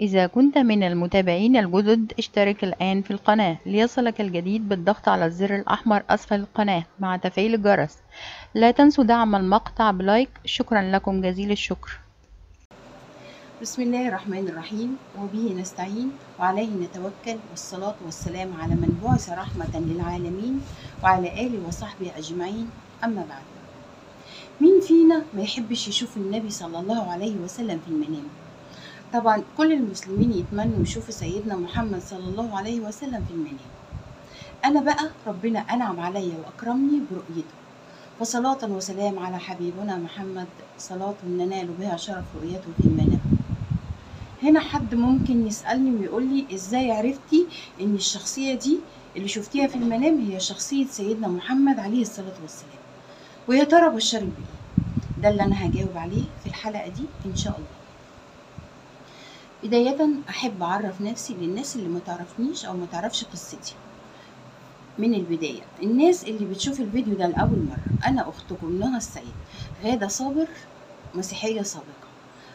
إذا كنت من المتابعين الجدد اشترك الآن في القناة ليصلك الجديد بالضغط على الزر الأحمر أسفل القناة مع تفعيل الجرس. لا تنسوا دعم المقطع بلايك. شكرا لكم. جزيل الشكر. بسم الله الرحمن الرحيم. وبه نستعين وعليه نتوكل. والصلاة والسلام على من بعث رحمة للعالمين وعلى آله وصحبه أجمعين. أما بعد. مين فينا ما يحبش يشوف النبي صلى الله عليه وسلم في المنام؟ طبعا كل المسلمين يتمنوا يشوفوا سيدنا محمد صلى الله عليه وسلم في المنام. أنا بقى ربنا أنعم عليا وأكرمني برؤيته. فصلاة وسلام على حبيبنا محمد صلاة ننال بها شرف رؤيته في المنام. هنا حد ممكن يسألني ويقول لي إزاي عرفتي إن الشخصية دي اللي شفتيها في المنام هي شخصية سيدنا محمد عليه الصلاة والسلام؟ ويا ترى بشرك بيه ده اللي أنا هجاوب عليه في الحلقة دي إن شاء الله. بداية أحب أعرف نفسي للناس اللي ما تعرفنيش أو ما تعرفش قصتي. من البداية الناس اللي بتشوف الفيديو ده لأول مرة أنا أختكم نهى السيد غادة صابر مسيحية سابقة.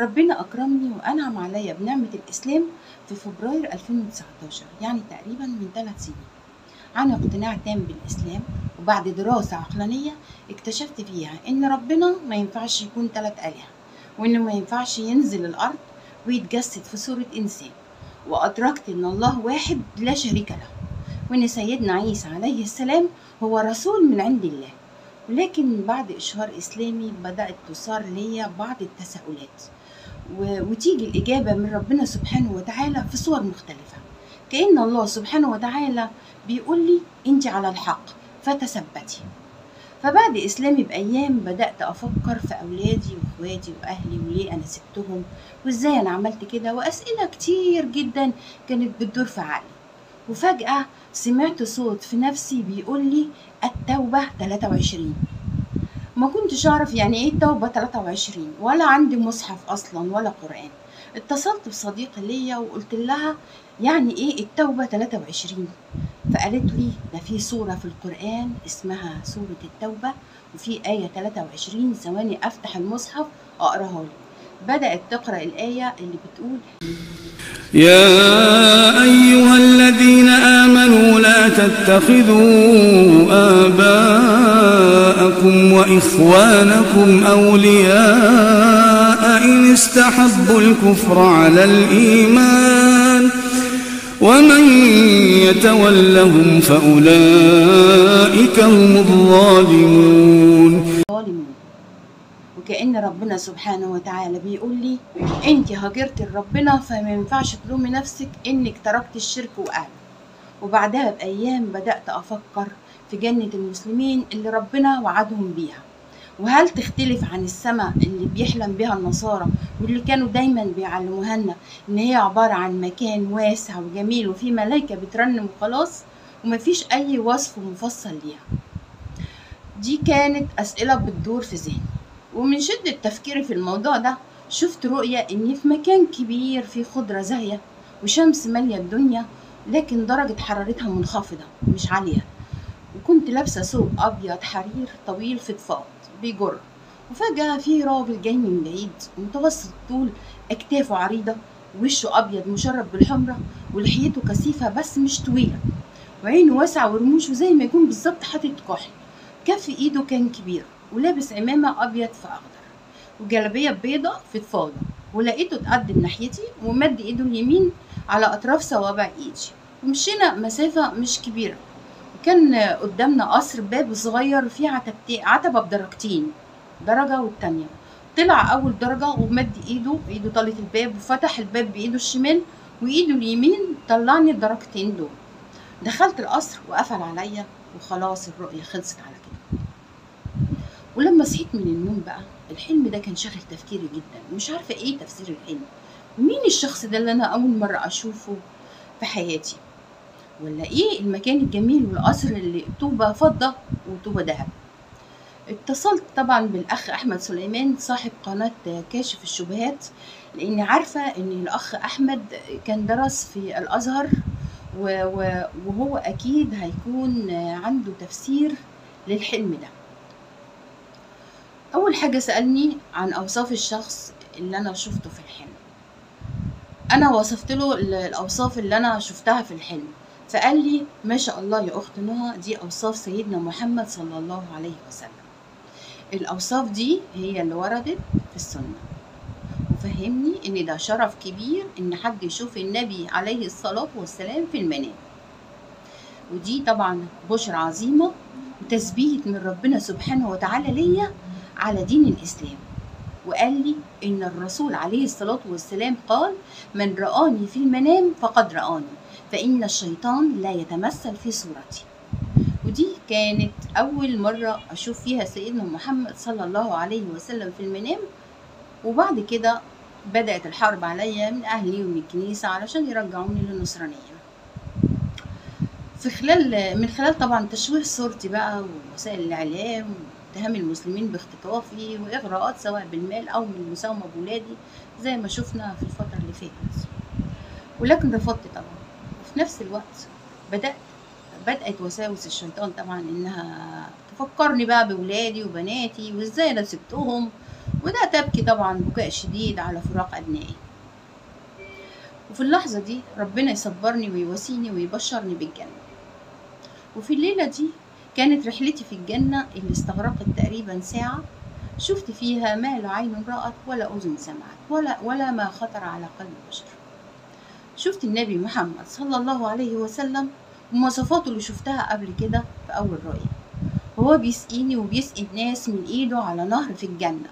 ربنا أكرمني وأنعم عليا بنعمة الإسلام في فبراير 2019 يعني تقريبا من ثلاث سنين. عن اقتناع تام بالإسلام وبعد دراسة عقلانية اكتشفت فيها إن ربنا ما ينفعش يكون ثلاث آلهة وإنه ما ينفعش ينزل الأرض ويتجسد في صورة إنسان. وأدركت إن الله واحد لا شريك له. وإن سيدنا عيسى عليه السلام هو رسول من عند الله. ولكن بعد إشهار إسلامي بدأت تثار ليا بعض التساؤلات. وتيجي الإجابة من ربنا سبحانه وتعالى في صور مختلفة. كأن الله سبحانه وتعالى بيقول لي أنت على الحق فتثبتي. فبعد إسلامي بأيام بدأت أفكر في أولادي وإخواتي وأهلي وليه أنا سبتهم وإزاي أنا عملت كده وأسئلة كتير جدا كانت بتدور في عقلي. وفجأة سمعت صوت في نفسي بيقول لي التوبة 23 ما كنتش أعرف يعني إيه التوبة 23 ولا عندي مصحف أصلا ولا قرآن. اتصلت بصديقة ليا وقلت لها يعني إيه التوبة 23 فقالت لي ده في سورة في القرآن اسمها سورة التوبة وفي آية 23 ثواني أفتح المصحف أقراها لي بدأت تقرأ الآية اللي بتقول يا أيها الذين آمنوا لا تتخذوا آباءكم وإخوانكم أولياء إن استحبوا الكفر على الإيمان. ومن يتولهم فأولئك هم الظالمون. ظالمون وكأن ربنا سبحانه وتعالى بيقول لي أنت هاجرت لربنا فما ينفعش تلومي نفسك إنك تركت الشرك واهله وبعدها بأيام بدأت أفكر في جنة المسلمين اللي ربنا وعدهم بيها. وهل تختلف عن السماء اللي بيحلم بها النصارى واللي كانوا دايما بيعلموها لنا إن هي عبارة عن مكان واسع وجميل وفيه ملايكة بترنم وخلاص ومفيش أي وصف مفصل ليها؟ دي كانت أسئلة بتدور في ذهني. ومن شدة تفكيري في الموضوع ده شفت رؤية اني في مكان كبير فيه خضرة زاهية وشمس مالية الدنيا لكن درجة حرارتها منخفضة مش عالية. وكنت لابسة ثوب أبيض حرير طويل فضفاض بيجر. وفجأة في راجل جاي من بعيد. متوسط الطول أكتافه عريضة وشه أبيض مشرب بالحمرة ولحيته كثيفة بس مش طويلة. وعينه واسعة ورموشه زي ما يكون بالظبط حاطط كحل. كف إيده كان كبير ولابس عمامة أبيض في أخضر وجلابية بيضة فضفاضة ولقيته اتقدم ناحيتي ومد إيده اليمين على أطراف صوابع إيدي. ومشينا مسافة مش كبيرة. وكان قدامنا قصر باب صغير فيه عتبتين عتبة بدرجتين درجة والتانية. طلع أول درجة ومد إيده إيده طالت الباب وفتح الباب بإيده الشمال وإيده اليمين طلعني الدرجتين دول. دخلت القصر وقفل عليا وخلاص الرؤية خلصت على كده. ولما صحيت من النوم بقى الحلم ده كان شاغل تفكيري جدا. ومش عارفة إيه تفسير الحلم. مين الشخص ده اللي أنا أول مرة أشوفه في حياتي؟ ولا إيه المكان الجميل والقصر اللي طوبة فضة وطوبة ذهب اتصلت طبعا بالأخ أحمد سليمان صاحب قناة كاشف الشبهات لأني عارفة إن الأخ أحمد كان درس في الأزهر وهو أكيد هيكون عنده تفسير للحلم ده. أول حاجة سألني عن أوصاف الشخص اللي أنا شفته في الحلم. أنا وصفت له ال- الأوصاف اللي أنا شفتها في الحلم. فقال لي ما شاء الله يا أخت نهى دي أوصاف سيدنا محمد صلى الله عليه وسلم. الأوصاف دي هي اللي وردت في السنة. وفهمني إن ده شرف كبير إن حد يشوف النبي عليه الصلاة والسلام في المنام. ودي طبعا بشرى عظيمة وتثبيت من ربنا سبحانه وتعالى ليا على دين الإسلام. وقال لي إن الرسول عليه الصلاة والسلام قال من رآني في المنام فقد رآني. فإن الشيطان لا يتمثل في صورتي. ودي كانت أول مرة أشوف فيها سيدنا محمد صلى الله عليه وسلم في المنام وبعد كده بدأت الحرب عليا من أهلي ومن الكنيسة علشان يرجعوني للنصرانية. في خلال من خلال طبعا تشويه صورتي بقى ووسائل الإعلام واتهام المسلمين باختطافي وإغراءات سواء بالمال أو من المساومة بولادي زي ما شفنا في الفترة اللي فاتت. ولكن رفضت طبعا. وفي نفس الوقت بدأت بدأت وساوس الشيطان طبعا إنها تفكرني بقى بولادي وبناتي وإزاي أنا سبتهم. وبدأت أبكي طبعا بكاء شديد على فراق أبنائي. وفي اللحظة دي ربنا يصبرني ويواسيني ويبشرني بالجنة. وفي الليلة دي كانت رحلتي في الجنة اللي استغرقت تقريبا ساعة. شفت فيها ما لا عين رأت ولا أذن سمعت ولا ولا ما خطر على قلب بشر. شفت النبي محمد صلى الله عليه وسلم ومواصفاته اللي شفتها قبل كده في أول رؤية وهو بيسقيني وبيسقي الناس من إيده على نهر في الجنة.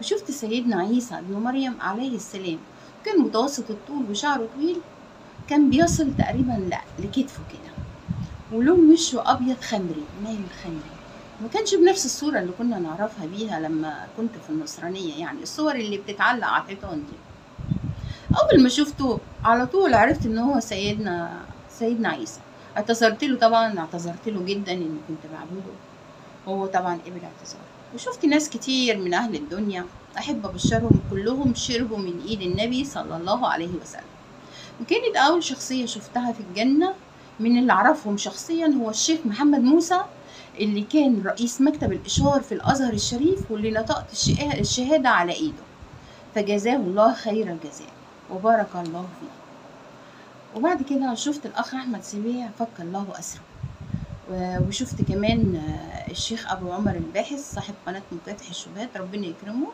وشفت سيدنا عيسى ابن مريم عليه السلام كان متوسط الطول وشعره طويل كان بيصل تقريبا لكتفه كده. ولون وشه أبيض خمري مايل خمري. ما كانش بنفس الصورة اللي كنا نعرفها بيها لما كنت في النصرانية يعني الصور اللي بتتعلق على الحيطان دي. أول ما شفته على طول عرفت إن هو سيدنا سيدنا عيسى. اعتذرت له طبعا اعتذرت له جدا إني كنت بعبده. هو طبعا قبل اعتذار وشفت ناس كتير من أهل الدنيا أحب أبشرهم كلهم شربوا من إيد النبي صلى الله عليه وسلم. وكانت أول شخصية شفتها في الجنة. من اللي أعرفهم شخصيا هو الشيخ محمد موسى اللي كان رئيس مكتب الإشهار في الأزهر الشريف واللي نطقت الشها- الشهادة على إيده. فجزاه الله خير الجزاء. وبارك الله فيه وبعد كده شفت الأخ أحمد سبيع فك الله أسره. وشفت كمان آه، الشيخ أبو عمر الباحث صاحب قناة مكافح الشبهات ربنا يكرمه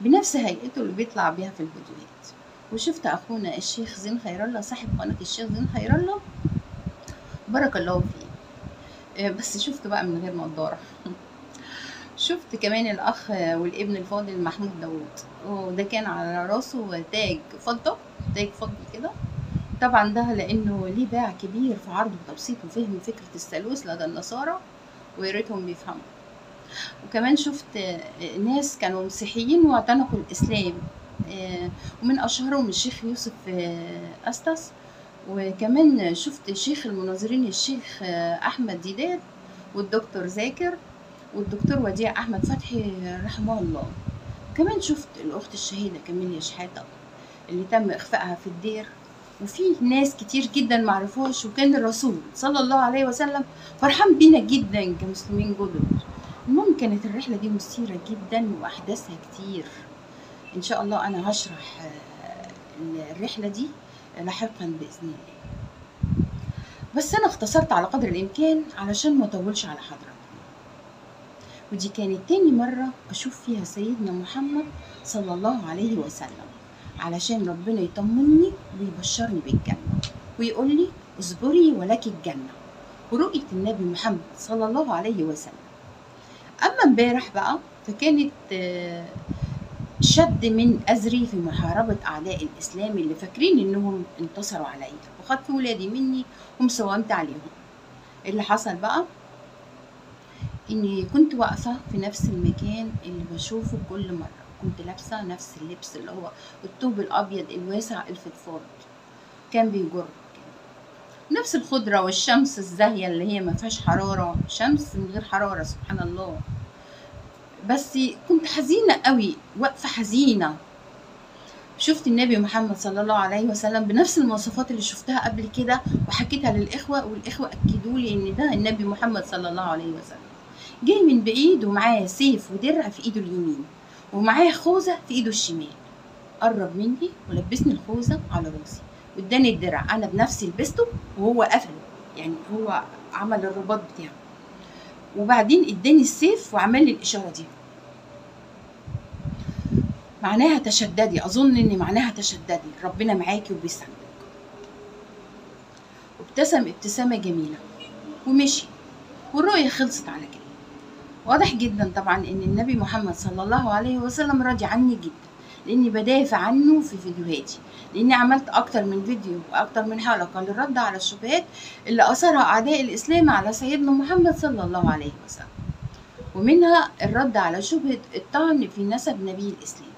بنفس هيئته اللي بيطلع بيها في الفيديوهات. وشفت أخونا الشيخ زين خير الله صاحب قناة الشيخ زين خير الله. بارك الله فيه آه، بس شفته بقى من غير نضارة شفت كمان الأخ والابن الفاضل محمود داوود. وده كان على راسه تاج فضة تاج فضة كده. طبعا ده لأنه ليه باع كبير في عرض وتبسيط وفهم فكرة الثالوث لدى النصارى ويا ريتهم بيفهموا. وكمان شفت ناس كانوا مسيحيين واعتنقوا الإسلام. آه، ومن أشهرهم الشيخ يوسف آه، أستس وكمان شفت شيخ المناظرين الشيخ آه، أحمد ديدات والدكتور زاكر. والدكتور وديع أحمد فتحي رحمه الله. كمان شفت الأخت الشهيدة كاميليا شحاتة اللي تم إخفائها في الدير وفي ناس كتير جدا معرفوش وكان الرسول صلى الله عليه وسلم فرحان بينا جدا كمسلمين جدد. المهم كانت الرحلة دي مثيرة جدا وأحداثها كتير. إن شاء الله أنا هشرح آه، الرحلة دي لاحقا بإذن الله. بس أنا اختصرت على قدر الإمكان علشان ما أطولش على حضرتك. ودي كانت تاني مرة أشوف فيها سيدنا محمد صلى الله عليه وسلم علشان ربنا يطمني ويبشرني بالجنة ويقول لي اصبري ولك الجنة ورؤية النبي محمد صلى الله عليه وسلم. أما امبارح بقى فكانت آه، شد من أزري في محاربة أعداء الإسلام اللي فاكرين إنهم انتصروا عليا وخدت ولادي مني ومساومت عليهم. اللي حصل بقى؟ إني كنت واقفة في نفس المكان اللي بشوفه كل مرة. كنت لابسة نفس اللبس اللي هو الثوب الأبيض الواسع الفضفاض كان بيجر. نفس الخضرة والشمس الزاهية اللي هي ما فيهاش حرارة. شمس من غير حرارة سبحان الله. بس كنت حزينة قوي واقفة حزينة. شفت النبي محمد صلى الله عليه وسلم بنفس المواصفات اللي شفتها قبل كده وحكيتها للإخوة والإخوة أكدوا لي إن ده النبي محمد صلى الله عليه وسلم. جاي من بعيد ومعاه سيف ودرع في إيده اليمين ومعاه خوذة في إيده الشمال. قرب مني ولبسني الخوذة على راسي. واداني الدرع أنا بنفسي لبسته وهو قفله يعني هو عمل الرباط بتاعه. وبعدين اداني السيف وعمل لي الإشارة دي. معناها تشددي أظن إن معناها تشددي. ربنا معاكي وبيساعدك وابتسم ابتسامة جميلة. ومشي. والرؤية خلصت على كده. واضح جدا طبعا إن النبي محمد صلى الله عليه وسلم راضي عني جدا لأني بدافع عنه في فيديوهاتي لأني عملت أكتر من فيديو وأكتر من حلقة للرد على الشبهات اللي أثرها أعداء الإسلام على سيدنا محمد صلى الله عليه وسلم. ومنها الرد على شبهة الطعن في نسب نبي الإسلام.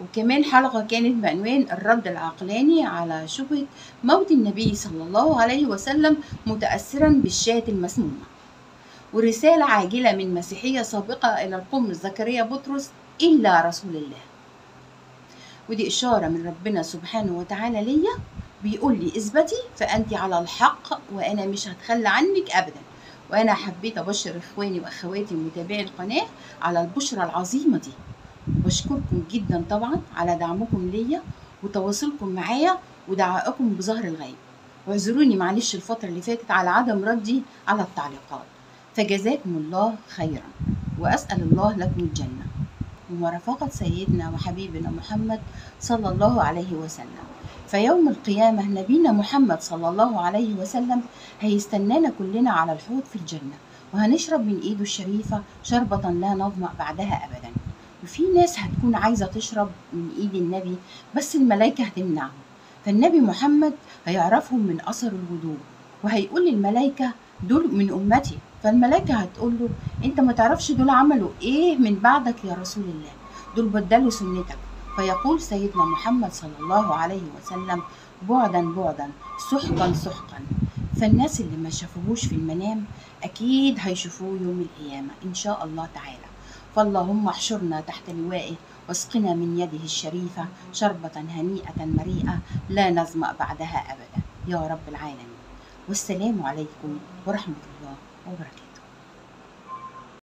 وكمان حلقة كانت بعنوان الرد العقلاني على شبهة موت النبي صلى الله عليه وسلم متأثرا بالشاة المسمومة. ورسالة عاجلة من مسيحية سابقة إلى القم زكريا بطرس إلا رسول الله. ودي إشارة من ربنا سبحانه وتعالى ليا بيقول لي إثبتي فأنت على الحق وأنا مش هتخلى عنك أبدا. وأنا حبيت أبشر إخواني وأخواتي متابعي القناة على البشرة العظيمة دي. بشكركم جدا طبعا على دعمكم ليا وتواصلكم معايا ودعائكم بظهر الغيب. واعذروني معلش الفترة اللي فاتت على عدم ردي على التعليقات. فجزاكم الله خيرا. وأسأل الله لكم الجنة. ومرافقة سيدنا وحبيبنا محمد صلى الله عليه وسلم. فيوم القيامة نبينا محمد صلى الله عليه وسلم هيستنانا كلنا على الحوض في الجنة. وهنشرب من إيده الشريفة شربة لا نظمأ بعدها أبدا. وفي ناس هتكون عايزة تشرب من إيد النبي بس الملائكة هتمنعهم. فالنبي محمد هيعرفهم من أثر الوضوء وهيقول للملائكة دول من أمتي فالملائكة هتقول له أنت ما تعرفش دول عملوا إيه من بعدك يا رسول الله؟ دول بدلوا سنتك. فيقول سيدنا محمد صلى الله عليه وسلم بعدا بعدا سحقا سحقا. فالناس اللي ما شافوهوش في المنام أكيد هيشوفوه يوم القيامة إن شاء الله تعالى. فاللهم احشرنا تحت لوائه واسقنا من يده الشريفة شربة هنيئة مريئة لا نظمأ بعدها أبدا. يا رب العالمين. والسلام عليكم ورحمة الله. already.